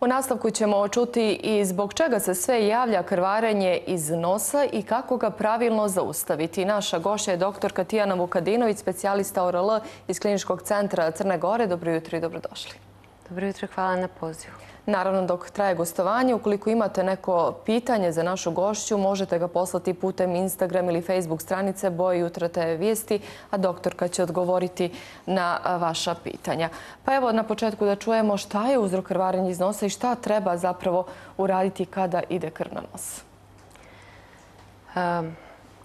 U nastavku ćemo čuti i zbog čega se sve javlja krvarenje iz nosa i kako ga pravilno zaustaviti. Naša gošća je doktorka Tijana Vukadinović, specijalista ORL iz Kliničkog centra Crne Gore. Dobro jutro i dobrodošli. Dobro jutro, hvala na pozivu. Naravno, dok traje gostovanje, ukoliko imate neko pitanje za našu gošću, možete ga poslati putem Instagram ili Facebook stranice Boje jutra te vijesti, a doktorka će odgovoriti na vaša pitanja. Pa evo, na početku da čujemo šta je uzrok krvarenja iz nosa i šta treba zapravo uraditi kada ide krv na nos.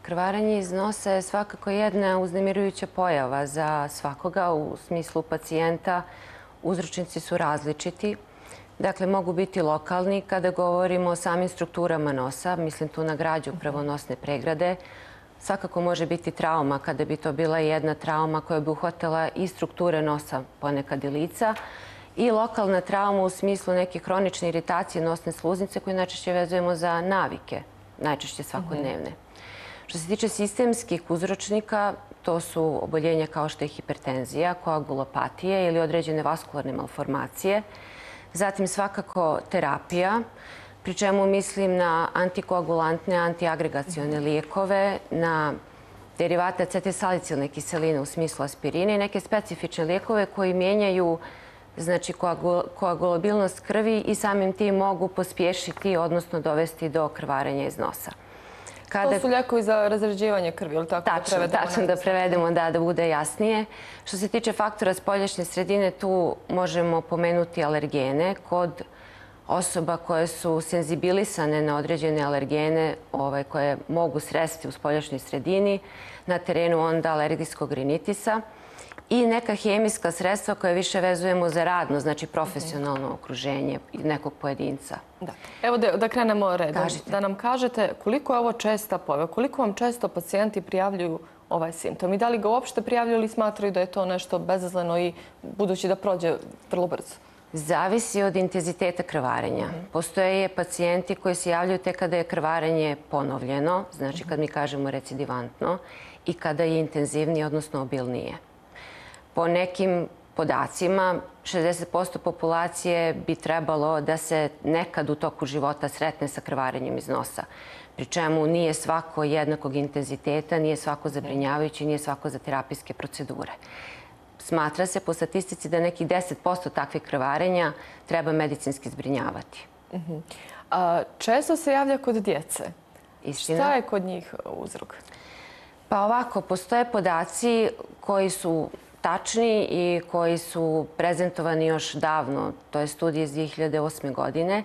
Krvarenje iz nosa je svakako jedna uznemirujuća pojava za svakoga u smislu pacijenta. Uzročnici su različiti. Dakle, mogu biti lokalni kada govorimo o samim strukturama nosa, mislim tu na građu pravonosne pregrade. Svakako može biti trauma kada bi to bila jedna trauma koja bi uhvatila i strukture nosa ponekad i lica i lokalna trauma u smislu neke hronične iritacije nosne sluznice koje najčešće vezujemo za navike, najčešće svakodnevne. Što se tiče sistemskih uzročnika, to su oboljenja kao što je hipertenzija, koagulopatije ili određene vaskularne malformacije. Zatim svakako terapija, pri čemu mislim na antikoagulantne, antiagregacione lijekove, na derivate acetilsalicilne kiseline u smislu aspirine i neke specifične lijekove koji mijenjaju znači, koagulabilnost krvi i samim tim mogu pospješiti, odnosno dovesti do krvarenja iz nosa. To su ljekovi za razređivanje krvi, ili tako da prevedemo? Tačno da prevedemo, da, da bude jasnije. Što se tiče faktora spoljašnje sredine, tu možemo pomenuti alergene. Kod osoba koje su senzibilisane na određene alergene ovaj, koje mogu sresti u spoljašnjoj sredini, na terenu onda alergijskog rinitisa i neka hemijska sredstva koje više vezujemo za radno, znači profesionalno okruženje nekog pojedinca. Evo da krenemo redom. Da nam kažete koliko je ovo česta pojava, koliko vam često pacijenti prijavljuju ovaj simptom i da li ga uopšte prijavljuju ili smatraju da je to nešto bezazleno i budući da prođe vrlo brzo? Zavisi od intenziteta krvarenja. Mhm. Postoje pacijenti koji se javljaju te kada je krvarenje ponovljeno, znači kad mi kažemo recidivantno, i kada je intenzivnije, odnosno obilnije po nekim podacima, 60% populacije bi trebalo da se nekad u toku života sretne sa krvarenjem iz nosa. Pri čemu nije svako jednakog intenziteta, nije svako zabrinjavajući, nije svako za terapijske procedure. Smatra se po statistici da nekih 10% takvih krvarenja treba medicinski zbrinjavati. Mhm. Često se javlja kod djece. Šta je kod njih uzrok? Pa ovako, postoje podaci koji su tačni i koji su prezentovani još davno, to je studije iz 2008. godine,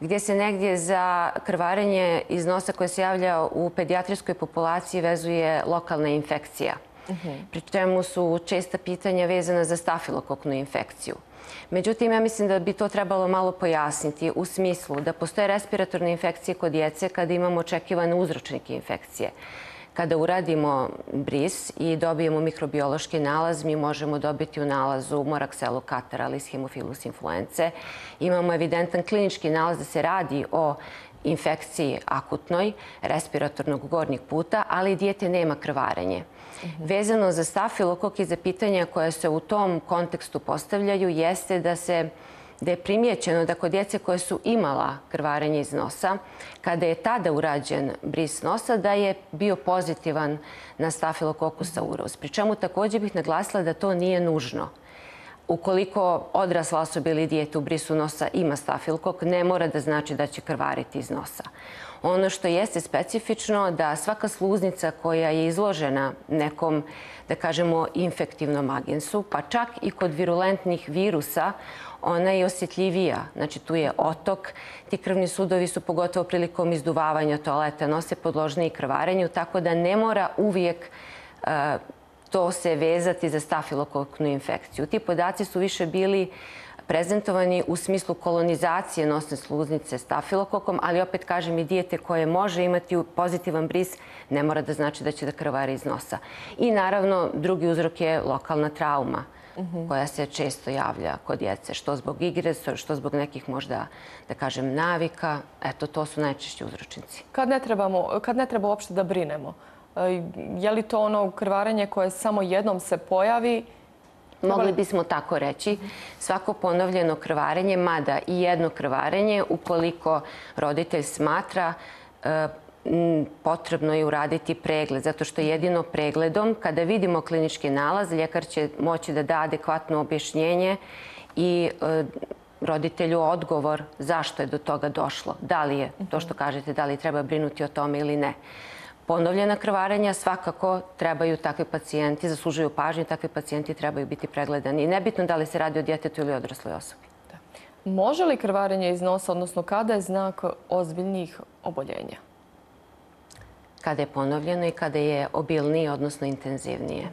gdje se negdje za krvarenje iz nosa koje se javlja u pedijatrijskoj populaciji vezuje lokalna infekcija. Mhm. Pri čemu su česta pitanja vezana za stafilokoknu infekciju. Međutim, ja mislim da bi to trebalo malo pojasniti u smislu da postoje respiratorne infekcije kod djece kada imamo očekivane uzročnike infekcije. Kada uradimo bris i dobijemo mikrobiološki nalaz, mi možemo dobiti u nalazu morakselu kataralis hemofilus influence. Imamo evidentan klinički nalaz da se radi o infekciji akutnoj, respiratornog gornjeg puta, ali dijete nema krvarenje. Vezano za stafilokok i za pitanja koje se u tom kontekstu postavljaju jeste da se gde je primjećeno da kod djece koje su imala krvarenje iz nosa, kada je tada urađen bris nosa, da je bio pozitivan na stafilokokusa aureus. Pri čemu također bih naglasila da to nije nužno. Ukoliko odrasla osoba ili dijete u brisu nosa ima stafilokok, ne mora da znači da će krvariti iz nosa. Ono što jeste specifično da svaka sluznica koja je izložena nekom, da kažemo, infektivnom agensu, pa čak i kod virulentnih virusa, ona je osjetljivija. Znači, tu je otok. Ti krvni sudovi su pogotovo prilikom izduvavanja toaleta nose podložnije krvarenju, tako da ne mora uvijek e, što to se vezati za stafilokoknu infekciju. Ti podaci su više bili prezentovani u smislu kolonizacije nosne sluznice stafilokokom, ali opet kažem i dijete koje može imati pozitivan bris ne mora da znači da će da krvari iz nosa. I naravno, drugi uzrok je lokalna trauma koja se često javlja kod djece, što zbog igre, što zbog nekih možda, da kažem, navika. Eto, to su najčešći uzročnici. Kad ne, trebamo, kad ne treba uopšte da brinemo? E, je li to ono krvarenje koje samo jednom se pojavi Mogli bismo tako reći. Svako ponovljeno krvarenje, mada i jedno krvarenje, ukoliko roditelj smatra e, potrebno je uraditi pregled, zato što jedino pregledom, kada vidimo klinički nalaz, ljekar će moći da da adekvatno objašnjenje i e, roditelju odgovor zašto je do toga došlo. Da li je, to što kažete, da li treba brinuti o tome ili ne. Ponovljena krvarenja svakako trebaju takvi pacijenti, zaslužuju pažnje, takvi pacijenti trebaju biti pregledani. I nebitno da li se radi o djetetu ili odrasloj osobi. Može li krvarenje iz nosa, odnosno kada je znak ozbiljnijih oboljenja? kada je ponovljeno i kada je obilnije, odnosno intenzivnije.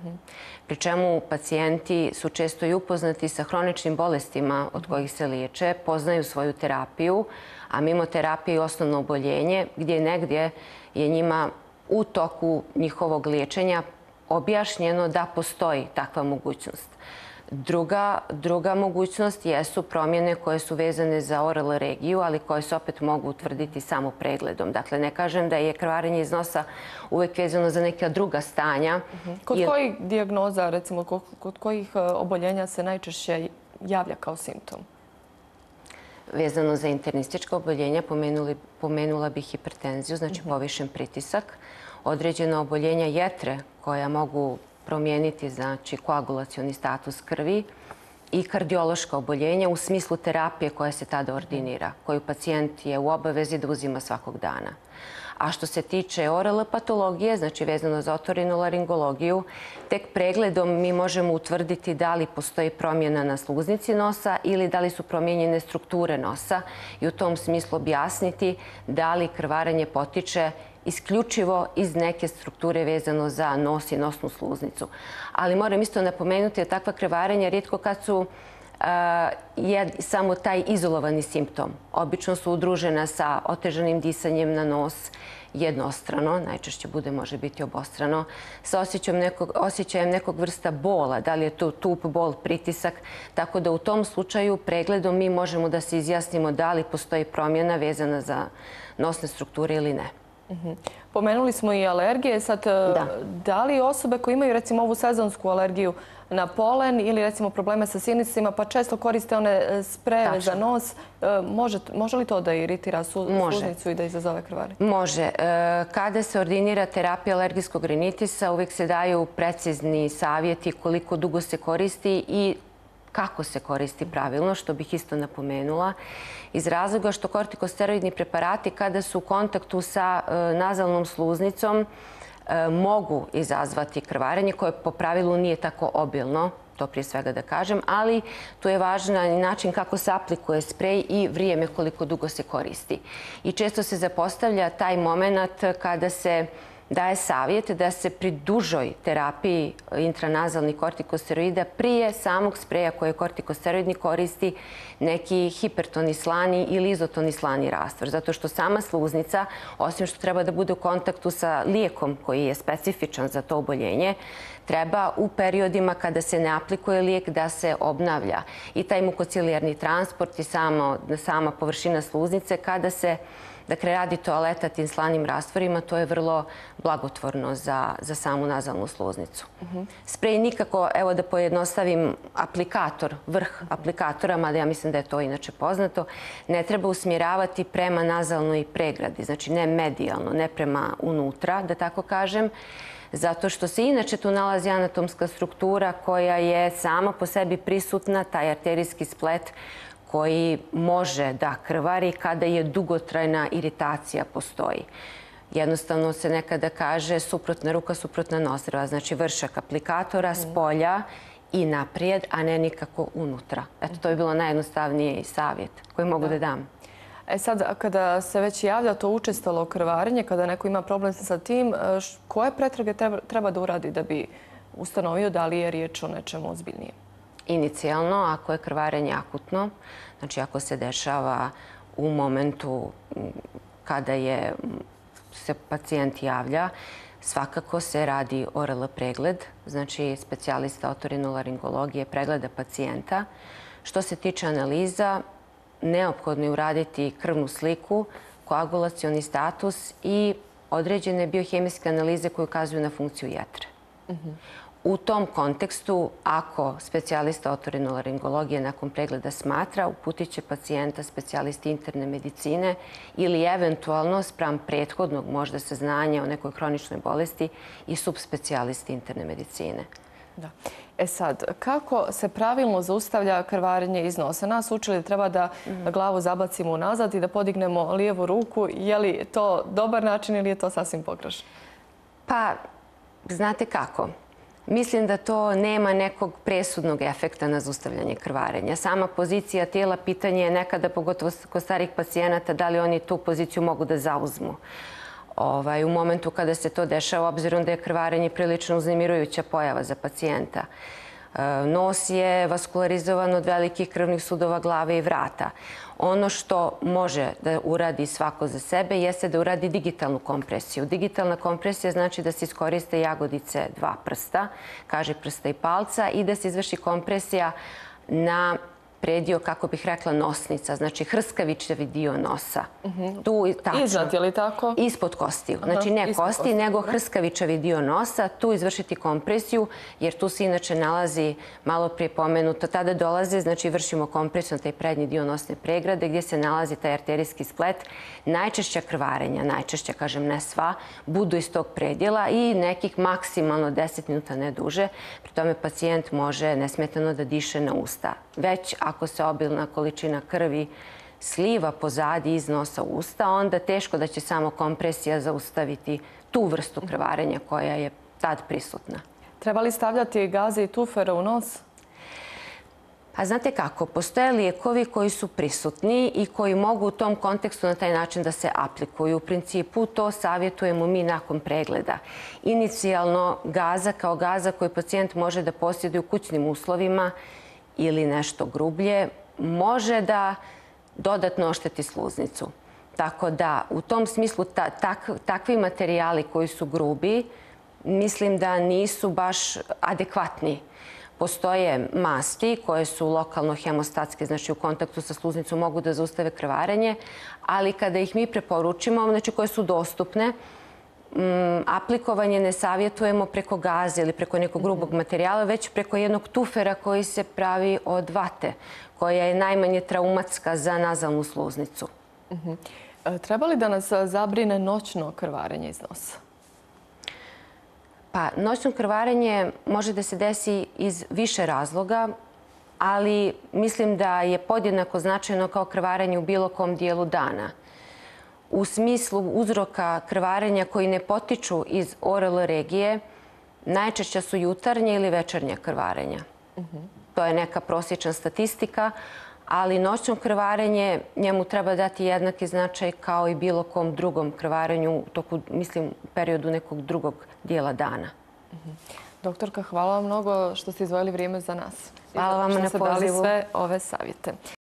Pri čemu pacijenti su često i upoznati sa hroničnim bolestima od kojih se liječe, poznaju svoju terapiju, a mimo terapije i osnovno oboljenje, gdje negdje je njima u toku njihovog liječenja objašnjeno da postoji takva mogućnost. Druga, druga mogućnost jesu promjene koje su vezane za oral regiju, ali koje se opet mogu utvrditi samo pregledom. Dakle, ne kažem da je krvarenje iz nosa uvek vezano za neka druga stanja. Mhm. Kod kojih dijagnoza, recimo, kod kojih oboljenja se najčešće javlja kao simptom? Vezano za internističko oboljenje pomenula bih hipertenziju, znači mhm. povišen pritisak. Određena oboljenja jetre koja mogu promijeniti znači, koagulacioni status krvi i kardiološka oboljenja u smislu terapije koja se tada ordinira, koju pacijent je u obavezi da uzima svakog dana. A što se tiče ORL patologije, znači vezano za otorinolaringologiju, tek pregledom mi možemo utvrditi da li postoji promjena na sluznici nosa ili da li su promijenjene strukture nosa i u tom smislu objasniti da li krvaranje potiče isključivo iz neke strukture vezano za nos i nosnu sluznicu. Ali moram isto napomenuti da takva krvarenja rijetko kad su e, je samo taj izolovani simptom. Obično su udružena sa otežanim disanjem na nos jednostrano, najčešće bude može biti obostrano, sa osjećajem nekog vrsta bola, da li je to tup, bol, pritisak. Tako da u tom slučaju pregledom mi možemo da se izjasnimo da li postoji promjena vezana za nosne strukture ili ne. Mhm. Pomenuli smo i alergije. Sad, e, da li osobe koje imaju recimo ovu sezonsku alergiju na polen ili recimo probleme sa sinicima pa često koriste one e, spreve za nos, e, može li to da iritira sluznicu i da izazove krvari? Može. Kada se ordinira terapija alergijskog rinitisa, uvijek se daju precizni savjeti koliko dugo se koristi i kako se koristi pravilno, što bih isto napomenula, iz razloga što kortikosteroidni preparati kada su u kontaktu sa e, nazalnom sluznicom e, mogu izazvati krvarenje koje po pravilu nije tako obilno, to prije svega da kažem, ali tu je važan način kako se aplikuje sprej i vrijeme koliko dugo se koristi. I često se zapostavlja taj moment kada se daje savjet da se pri dužoj terapiji intranazalnih kortikosteroida prije samog spreja koje kortikosteroidni koristi neki hipertoni slani ili izotoni slani rastvor. Zato što sama sluznica, osim što treba da bude u kontaktu sa lijekom koji je specifičan za to oboljenje, treba u periodima kada se ne aplikuje lijek da se obnavlja. I taj mukocilijarni transport i sama površina sluznice kada se Dakle, radi toaleta tim slanim rastvorima, to je vrlo blagotvorno za samu nazalnu sluznicu. Sprej nikako, evo da pojednostavim aplikator, vrh aplikatora, mada ja mislim da je to inače poznato, ne treba usmjeravati prema nazalnoj pregradi, znači ne medijalno, ne prema unutra, da tako kažem, zato što se inače tu nalazi anatomska struktura koja je sama po sebi prisutna, taj arterijski splet, koji može da krvari kada je dugotrajna iritacija postoji. Jednostavno se nekada kaže suprotna ruka, suprotna nosrva, znači vršak aplikatora s polja i naprijed, a ne nikako unutra. Eto, to je bilo najjednostavniji savjet koji mogu da dam. E sad, kada se već javlja to učestalo krvarenje, kada neko ima problem sa tim, e, koje pretrage treba da uradi da bi ustanovio da li je riječ o nečemu ozbiljnijem? Inicijalno, ako je krvarenje akutno, znači ako se dešava u momentu kada je se pacijent javlja, svakako se radi ORL pregled, znači specijalista otorinolaringologije pregleda pacijenta. Što se tiče analiza, neophodno je uraditi krvnu sliku, koagulacioni status i određene biohemijske analize koje ukazuju na funkciju jetre. Mhm. U tom kontekstu, ako specijalista otorinolaringologije nakon pregleda smatra, uputit će pacijenta specijalisti interne medicine ili eventualno sprem prethodnog možda saznanja o nekoj hroničnoj bolesti i subspecijalisti interne medicine. Da. E sad, kako se pravilno zaustavlja krvarenje iz nosa? Nas učili da treba da glavu zabacimo unazad i da podignemo lijevu ruku. Je li to dobar način ili je to sasvim pogrešno? Pa, znate kako? Mislim da to nema nekog presudnog efekta na zaustavljanje krvarenja. Sama pozicija tijela, pitanje je nekada, pogotovo kod starih pacijenata, da li oni tu poziciju mogu da zauzmu. Ovaj, u momentu kada se to dešava, obzirom da je krvarenje prilično uznemirujuća pojava za pacijenta. E, nos je vaskularizovan od velikih krvnih sudova glave i vrata. Ono što može da uradi svako za sebe jeste da uradi digitalnu kompresiju. Digitalna kompresija znači da se iskoriste jagodice dva prsta, kaže prsta i palca, i da se izvrši kompresija na predio, kako bih rekla, nosnica, znači hrskavičevi dio nosa. Mhm. Tu, tačno, Iznad, je li tako? Ispod kostiju. Znači ne kosti, nego hrskavičevi dio nosa. Tu izvršiti kompresiju, jer tu se inače nalazi, malo prije pomenuto, tada dolaze, znači vršimo kompresiju na taj prednji dio nosne pregrade, gdje se nalazi taj arterijski splet. Najčešća krvarenja, najčešća, kažem ne sva, budu iz tog predjela i nekih maksimalno 10 minuta, ne duže. Pri tome pacijent može nesmetano da diše na usta. Već, ako se obilna količina krvi sliva pozadi iz nosa usta, onda teško da će samo kompresija zaustaviti tu vrstu krvarenja koja je tad prisutna. Treba li stavljati gaze i tufere u nos? Pa znate kako, postoje lijekovi koji su prisutni i koji mogu u tom kontekstu na taj način da se aplikuju. U principu to savjetujemo mi nakon pregleda. Inicijalno gaza kao gaza koji pacijent može da posjeduje u kućnim uslovima ili nešto grublje, može da dodatno ošteti sluznicu. Tako da u tom smislu takvi materijali koji su grubi, mislim da nisu baš adekvatni. Postoje masti koje su lokalno hemostatske, znači u kontaktu sa sluznicom mogu da zaustave krvarenje, ali kada ih mi preporučimo, znači koje su dostupne, Mm, aplikovanje ne savjetujemo preko gaze ili preko nekog grubog materijala, već preko jednog tufera koji se pravi od vate, koja je najmanje traumatska za nazalnu sluznicu. Mhm. E, treba li da nas zabrine noćno krvarenje iz nosa? Pa, noćno krvarenje može da se desi iz više razloga, ali mislim da je podjednako značajno kao krvarenje u bilo kom dijelu dana u smislu uzroka krvarenja koji ne potiču iz oral regije, najčešća su jutarnje ili večernje krvarenja. To je neka prosječna statistika, ali noćno krvarenje njemu treba dati jednaki značaj kao i bilo kom drugom krvarenju u toku, mislim, periodu nekog drugog dijela dana. Doktorka, hvala vam mnogo što ste izvojili vrijeme za nas. Hvala vam na pozivu. Što ste dali sve ove savjete.